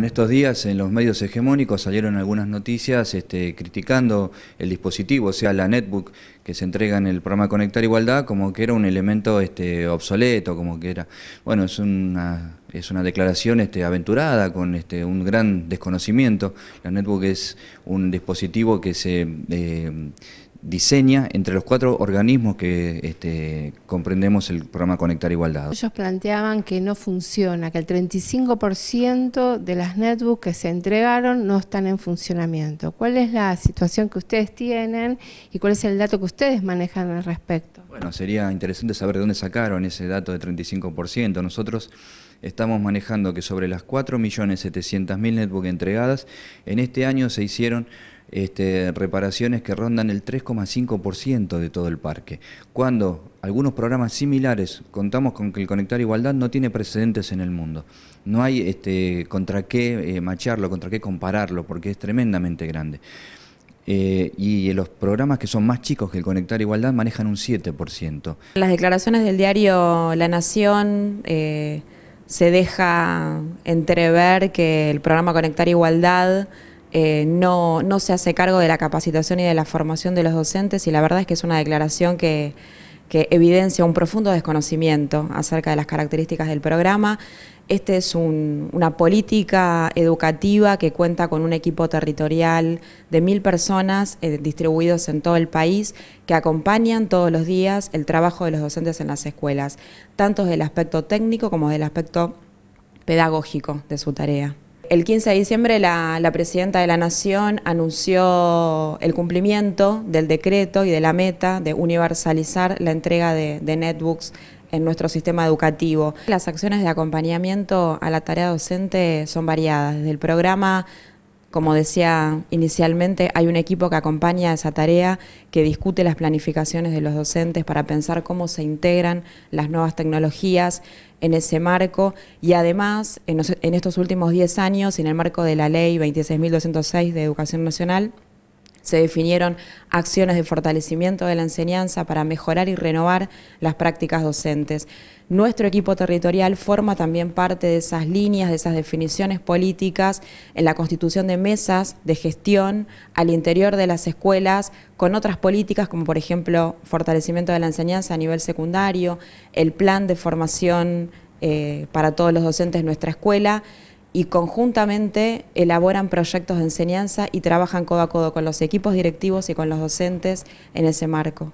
En estos días en los medios hegemónicos salieron algunas noticias este, criticando el dispositivo, o sea, la netbook que se entrega en el programa Conectar Igualdad, como que era un elemento este, obsoleto, como que era, bueno, es una, es una declaración este, aventurada con este, un gran desconocimiento. La netbook es un dispositivo que se... Eh, diseña entre los cuatro organismos que este, comprendemos el programa Conectar Igualdad. Ellos planteaban que no funciona, que el 35% de las netbooks que se entregaron no están en funcionamiento. ¿Cuál es la situación que ustedes tienen y cuál es el dato que ustedes manejan al respecto? Bueno, sería interesante saber de dónde sacaron ese dato de 35%. Nosotros estamos manejando que sobre las 4.700.000 netbooks entregadas, en este año se hicieron este, reparaciones que rondan el 3,5% de todo el parque. Cuando algunos programas similares contamos con que el Conectar Igualdad no tiene precedentes en el mundo. No hay este, contra qué eh, macharlo, contra qué compararlo, porque es tremendamente grande. Eh, y los programas que son más chicos que el Conectar Igualdad manejan un 7%. Las declaraciones del diario La Nación eh, se deja entrever que el programa Conectar Igualdad eh, no, se hace cargo de la capacitación y de la formación de los docentes y la verdad es que es una declaración que, evidencia un profundo desconocimiento acerca de las características del programa. Este es una política educativa que cuenta con un equipo territorial de mil personas eh, distribuidos en todo el país que acompañan todos los días el trabajo de los docentes en las escuelas, tanto del aspecto técnico como del aspecto pedagógico de su tarea. El 15 de diciembre la, presidenta de la Nación anunció el cumplimiento del decreto y de la meta de universalizar la entrega de, de netbooks en nuestro sistema educativo. Las acciones de acompañamiento a la tarea docente son variadas, desde el programa como decía inicialmente, hay un equipo que acompaña esa tarea, que discute las planificaciones de los docentes para pensar cómo se integran las nuevas tecnologías en ese marco. Y además en, estos últimos 10 años, en el marco de la ley 26.206 de Educación Nacional, se definieron acciones de fortalecimiento de la enseñanza para mejorar y renovar las prácticas docentes. Nuestro equipo territorial forma también parte de esas líneas, de esas definiciones políticas en la constitución de mesas de gestión al interior de las escuelas con otras políticas como por ejemplo fortalecimiento de la enseñanza a nivel secundario, el plan de formación eh, para todos los docentes de nuestra escuela y conjuntamente elaboran proyectos de enseñanza y trabajan codo a codo con los equipos directivos y con los docentes en ese marco.